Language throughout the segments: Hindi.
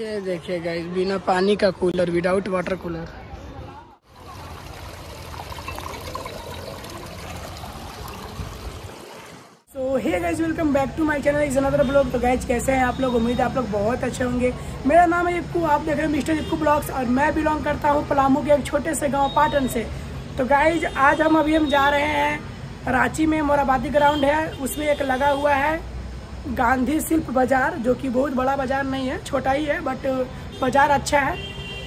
ये देखिए गाइस बिना पानी का cooler without water cooler so hey guys welcome back to my channel is another blog तो गाइस कैसे हैं आप लोग? उम्मीद है आप लोग बहुत अच्छे होंगे। मेरा नाम है इक्कू आप देख रहे हैं मिस्टर इक्कू ब्लॉग्स और मैं बिलोंग करता हूँ पलामू के एक छोटे से गाँव पाटन से। तो गाइज़ आज हम अभी हम जा रहे हैं रांची में मोराबादी ग्राउंड है, उसमें एक लगा हुआ है। गांधी शिल्प बाज़ार, जो कि बहुत बड़ा बाज़ार नहीं है, छोटा ही है बट बाज़ार अच्छा है।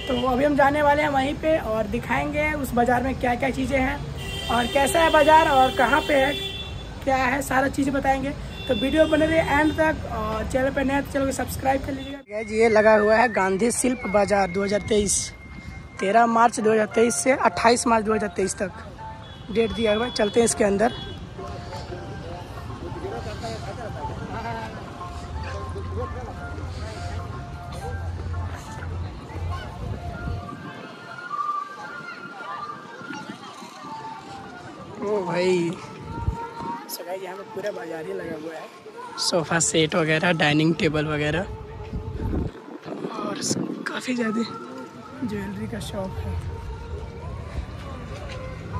तो अभी हम जाने वाले हैं वहीं पे और दिखाएँगे उस बाज़ार में क्या क्या चीज़ें हैं और कैसा है बाज़ार और कहाँ पे है, क्या है, सारा चीज़ बताएँगे। तो वीडियो बने रहे एंड तक और चैनल पर नया तो चैनल को सब्सक्राइब कर लीजिएगा। ये लगा हुआ है गांधी शिल्प बाज़ार 2023 13 मार्च 2023 से 28 मार्च 2023 तक। डेट दिया हुआ है, चलते हैं इसके अंदर। ओ भाई। सो गाइस यहाँ पे पूरा बाज़ार ही लगा हुआ है। सोफ़ा सेट वगैरह डाइनिंग टेबल वगैरह। और काफ़ी ज़्यादा ज्वेलरी का शॉप है।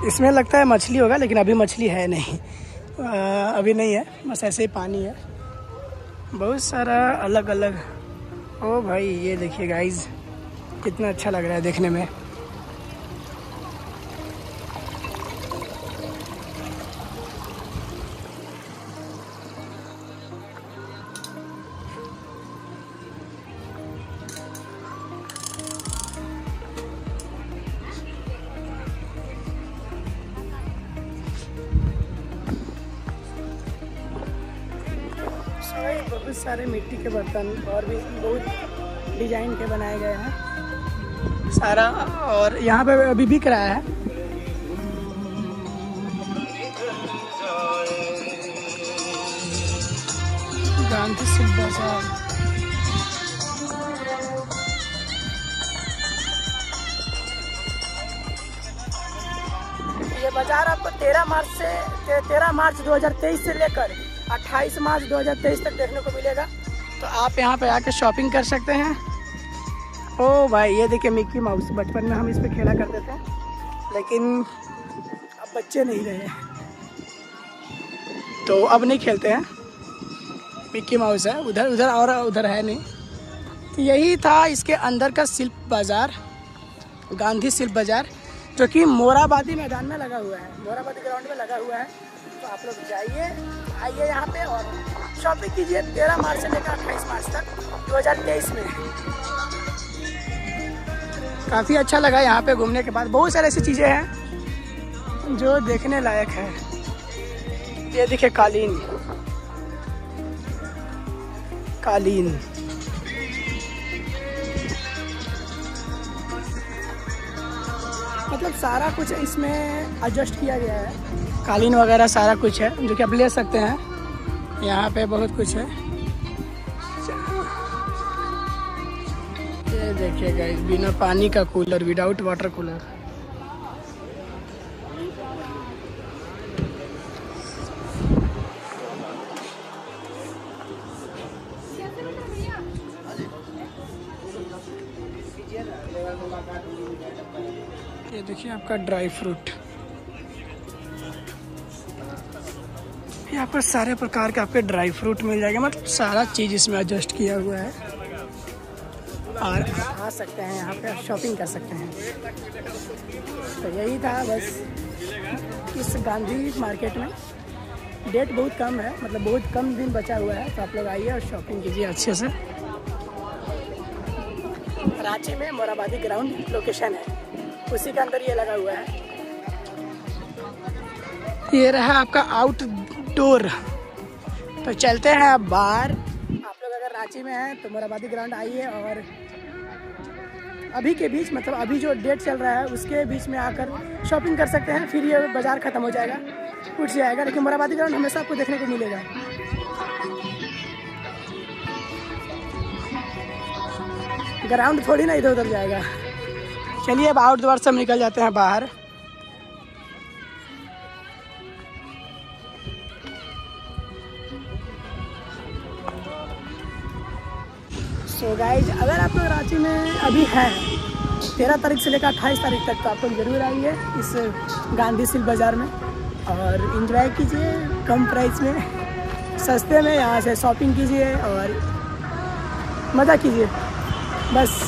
इसमें लगता है मछली होगा लेकिन अभी मछली है नहीं। आ, अभी नहीं है बस ऐसे ही पानी है। बहुत सारा अलग अलग ओ भाई ये देखिए गाइज़ कितना अच्छा लग रहा है देखने में। बहुत सारे मिट्टी के बर्तन और भी बहुत डिज़ाइन के बनाए गए हैं। सारा और यहाँ पे अभी बिक रहा है। ये बाज़ार आपको 13 मार्च से 13 मार्च 2023 से लेकर 28 मार्च 2023 तक देखने को मिलेगा। तो आप यहाँ पे आके शॉपिंग कर सकते हैं। ओ भाई, ये देखिए मिक्की माउस बचपन में हम इस पर खेला करते थे, लेकिन अब बच्चे नहीं रहे। तो अब नहीं खेलते हैं। मिक्की माउस है, उधर उधर और उधर है नहीं। तो यही था इसके अंदर का शिल्प बाज़ार, गांधी शिल्प बाज़ार, जो कि मोराबादी मैदान में लगा हुआ है। मोराबादी ग्राउंड में लगा हुआ है। तो आप लोग जाइए, आइए यहाँ पे और शॉपिंग कीजिए तेरह मार्च से लेकर अट्ठाईस मार्च तक 2023 में। काफ़ी अच्छा लगा यहाँ पे घूमने के बाद। बहुत सारी ऐसी चीज़ें हैं जो देखने लायक है। ये देखिए कालीन। कालीन। मतलब सारा कुछ इसमें एडजस्ट किया गया है। कालीन वगैरह सारा कुछ है, जो कि आप ले सकते हैं। यहाँ पे बहुत कुछ है। ये देखिए गाइस बिना पानी का कूलर विदाउट वाटर कूलर ये देखिए आपका ड्राई फ्रूट। यहाँ पर सारे प्रकार के आपके ड्राई फ्रूट मिल जाएगा मतलब सारा चीज़ इसमें एडजस्ट किया हुआ है। और आ सकते हैं, यहाँ पे शॉपिंग कर सकते हैं। तो यही था बस इस गांधी मार्केट में। डेट बहुत कम है मतलब बहुत कम दिन बचा हुआ है तो आप लोग आइए और शॉपिंग कीजिए अच्छे से। रांची में मोराबादी ग्राउंड लोकेशन है। उसी के अंदर ये लगा हुआ है। ये रहा आपका आउटडोर तो चलते हैं अब बाहर। आप लोग अगर रांची में हैं तो मोराबादी ग्राउंड आइए और अभी के बीच मतलब अभी जो डेट चल रहा है उसके बीच में आकर शॉपिंग कर सकते हैं फिर ये बाज़ार ख़त्म हो जाएगा उठ जाएगा। लेकिन मोराबादी ग्राउंड हमेशा आपको देखने को मिलेगा। ग्राउंड थोड़ी ना इधर उधर जाएगा। चलिए अब आउटडोर से हम निकल जाते हैं बाहर। सो तो गाइज़ अगर आप लोग रांची में अभी हैं, तेरह तारीख से लेकर अट्ठाईस तारीख तक तो आप लोग ज़रूर आइए इस गांधी सिल्क बाज़ार में और इन्जॉय कीजिए, कम प्राइस में, सस्ते में, यहाँ से शॉपिंग कीजिए और मज़ा कीजिए। बस।